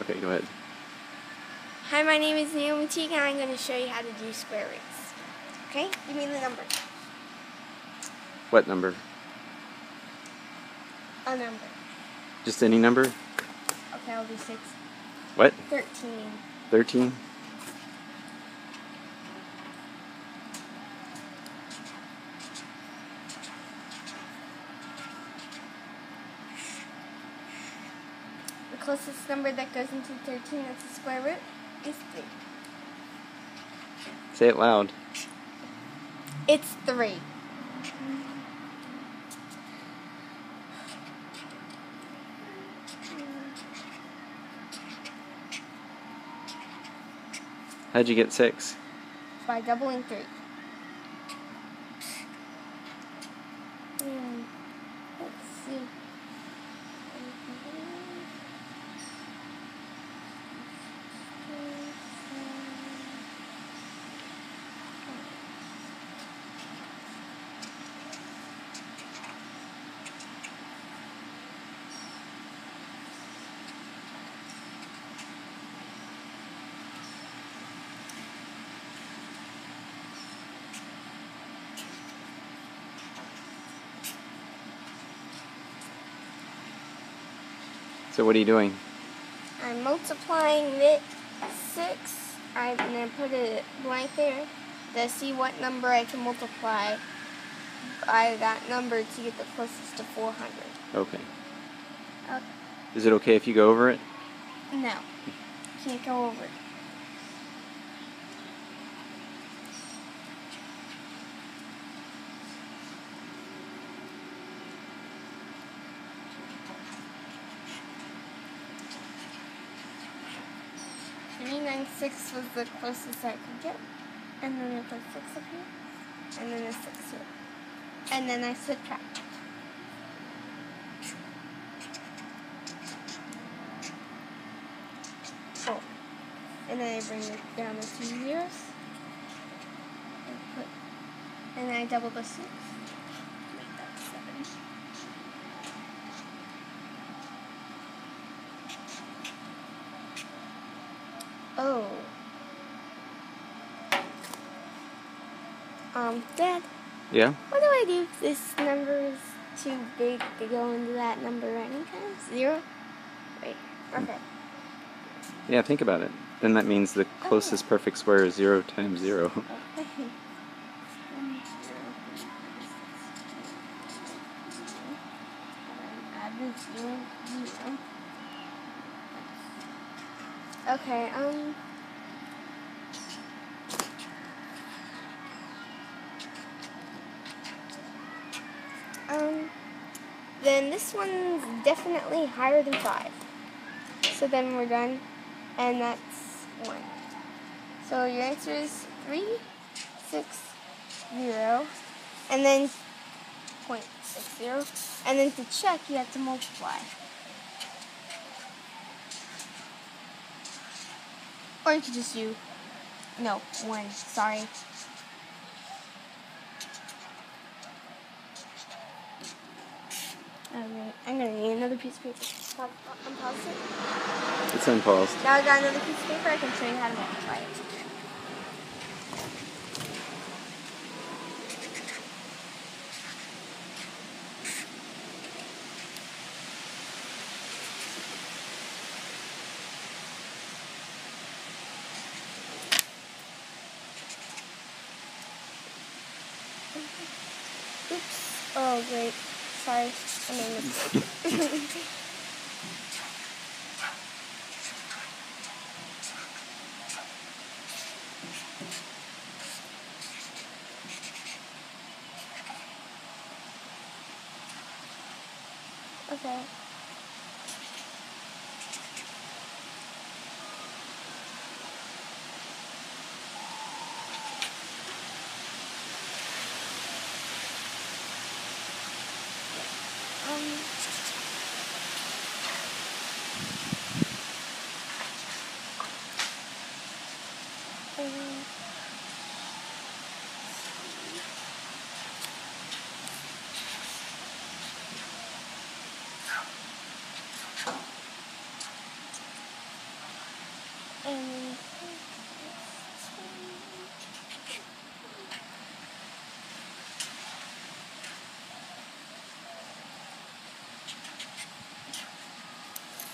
Okay, go ahead. Hi, my name is Naomi Teague, and I'm going to show you how to do square roots. Okay? Give me the number. What number? A number. Just any number? Okay, I'll do six. What? Thirteen. 13? Closest number that goes into 13 that's a square root is 3. Say it loud. It's 3. How'd you get 6? By doubling 3. So what are you doing? I'm multiplying it 6. I'm going to put a blank there to see what number I can multiply by that number to get the closest to 400. Okay. Okay. Is it okay if you go over it? No, can't go over. it. think 6 was the closest I could get. And then I put 6 up here. And then a 6 here. And then I subtract. Four. And then I bring it down the two zeros. And, put, and then I double the 6. Um, Dad, Yeah? what do I do if this number is too big to go into that number anytime? Zero? Wait, okay. Yeah, think about it. Then that means the closest perfect square is 0 times 0. Okay, um. Um, then this one's definitely higher than five. So then we're done, and that's one. So your answer is three, six, zero, and then point six zero, and then to check you have to multiply. Or you could just do no one. Sorry. Alright, I'm gonna need another piece of paper. Um, uh, um, pause, unpause it. It's unpaused. Now I got another piece of paper. I can show you how to multiply it. Oops. Oh, great. Sorry. I a okay.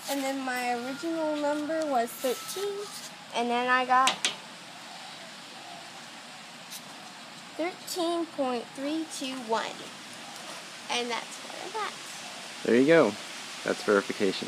And then my original number was 13. And then I got 13.321 and that's what I got. There you go. That's verification.